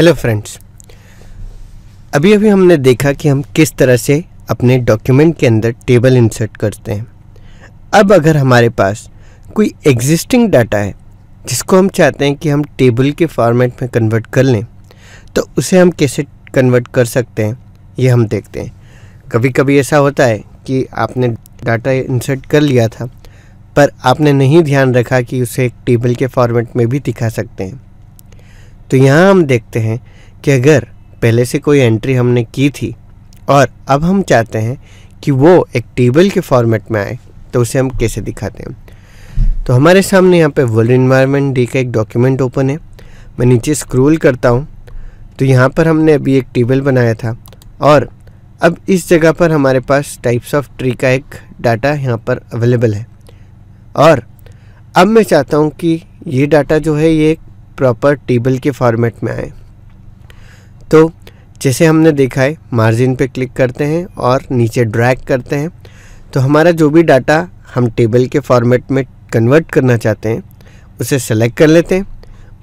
Hello friends अभी अभी हमने देखा कि हम किस तरह से अपने डॉक्यूमेंट के अंदर टेबल इंसर्ट करते हैं। अब अगर हमारे पास कोई एग्जिस्टिंग डाटा है, जिसको हम चाहते हैं कि हम टेबल के फॉर्मेट में कन्वर्ट कर लें तो उसे हम कैसे कन्वर्ट कर सकते हैं, ये हम देखते हैं। कभी कभी ऐसा होता है कि आपने डाटा इंसर्ट कर लिया था, पर आपने नहीं ध्यान रखा कि उसे एक टेबल के फॉर्मेट में भी दिखा सकते हैं। तो यहाँ हम देखते हैं कि अगर पहले से कोई एंट्री हमने की थी, और अब हम चाहते हैं कि वो एक टेबल के फॉर्मेट में आए तो उसे हम कैसे दिखाते हैं? तो हमारे सामने यहाँ पे वर्ल्ड इन्वायरमेंट डी का एक डॉक्यूमेंट ओपन है। मैं नीचे स्क्रोल करता हूँ। तो यहाँ पर हमने अभी एक टेबल बनाया था, और अब इस जगह पर हमारे पास टाइप्स ऑफ़ ट्री का एक डाटा यहाँ पर अवेलेबल है। और अब मैं चाहता हूँ कि ये डाटा जो है, ये एक प्रॉपर टेबल के फॉर्मेट में आए। तो जैसे हमने देखा है मार्जिन पे क्लिक करते हैं और नीचे ड्रैग करते हैं। तो हमारा जो भी डाटा हम टेबल के फॉर्मेट में कन्वर्ट करना चाहते हैं, उसे सेलेक्ट कर लेते हैं।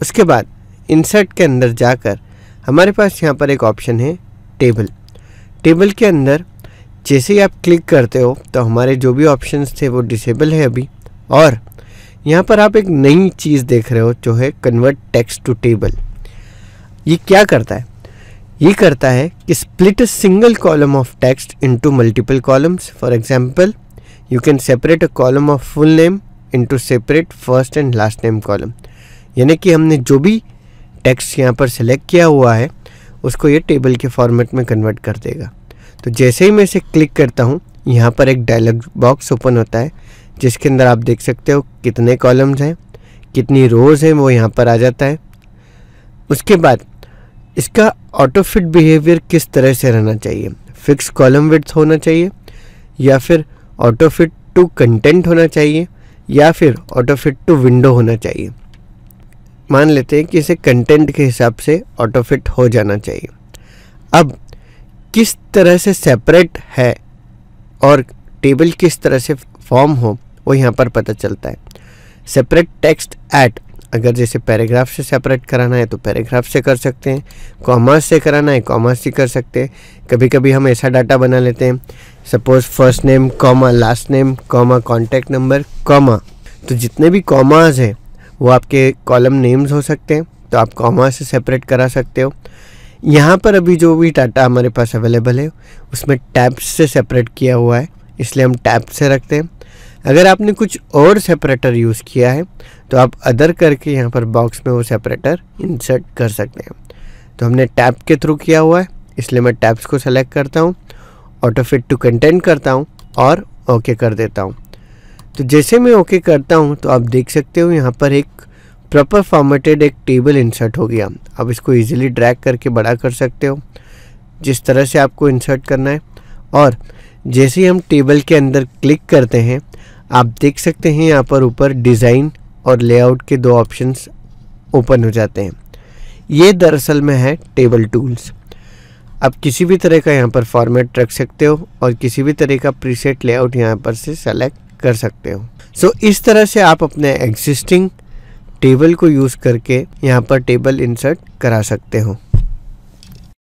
उसके बाद इंसर्ट के अंदर जाकर, हमारे पास यहाँ पर एक ऑप्शन है टेबल टेबल के अंदर, जैसे ही आप क्लिक करते हो तो हमारे जो भी ऑप्शंस थे वो डिसेबल है अभी। और यहाँ पर आप एक नई चीज़ देख रहे हो, जो है कन्वर्ट टेक्स्ट टू टेबल ये क्या करता है? ये करता है कि split a single column of text into multiple columns for example you can separate a column of full name into separate first and last name column यानी कि हमने जो भी टेक्स्ट यहाँ पर सेलेक्ट किया हुआ है, उसको ये टेबल के फॉर्मेट में कन्वर्ट कर देगा। तो जैसे ही मैं इसे क्लिक करता हूँ, यहाँ पर एक डायलॉग बॉक्स ओपन होता है। जिसके अंदर आप देख सकते हो कितने कॉलम्स हैं, कितनी रोज़ हैं वो यहाँ पर आ जाता है। उसके बाद इसका ऑटो फिट बिहेवियर किस तरह से रहना चाहिए? फिक्स कॉलम विथ होना चाहिए या फिर ऑटो फिट टू कंटेंट होना चाहिए या फिर ऑटो फिट टू विंडो होना चाहिए। मान लेते हैं कि इसे कंटेंट के हिसाब से ऑटो फिट हो जाना चाहिए। अब किस तरह से सेपरेट है और टेबल किस तरह से फॉर्म हो वो यहाँ पर पता चलता है। सेपरेट टेक्स्ट एट अगर जैसे पैराग्राफ से सेपरेट कराना है तो पैराग्राफ से कर सकते हैं। कॉमर्स से कराना है कॉमर्स से कर सकते हैं। कभी कभी हम ऐसा डाटा बना लेते हैं। Suppose first name comma last name comma contact number comma तो जितने भी कॉमाज हैं, वो आपके कॉलम नेम्स हो सकते हैं। तो आप कॉमा से सेपरेट करा सकते हो। यहाँ पर अभी जो भी डाटा हमारे पास अवेलेबल है, उसमें टैब्स से सेपरेट किया हुआ है। इसलिए हम टैब से रखते हैं। अगर आपने कुछ और सेपरेटर यूज़ किया है तो आप अदर करके यहाँ पर बॉक्स में वो सेपरेटर इंसर्ट कर सकते हैं। तो हमने टैब के थ्रू किया हुआ है, इसलिए मैं टैब्स को सेलेक्ट करता हूँ ऑटो फिट टू कंटेंट करता हूँ और ओके कर देता हूँ। तो जैसे मैं ओके करता हूँ तो आप देख सकते हो यहाँ पर एक प्रॉपर फॉर्मेटेड एक टेबल इंसर्ट हो गया। आप इसको इजीली ड्रैग करके बड़ा कर सकते हो, जिस तरह से आपको इंसर्ट करना है। और जैसे ही हम टेबल के अंदर क्लिक करते हैं आप देख सकते हैं यहाँ पर ऊपर डिज़ाइन और लेआउट के दो ऑप्शंस ओपन हो जाते हैं। ये दरअसल में है टेबल टूल्स आप किसी भी तरह का यहाँ पर फॉर्मेट रख सकते हो और किसी भी तरह का प्रीसेट लेआउट यहाँ पर से सेलेक्ट कर सकते हो। सो so, इस तरह से आप अपने एग्जिस्टिंग टेबल को यूज़ करके यहाँ पर टेबल इंसर्ट करा सकते हो।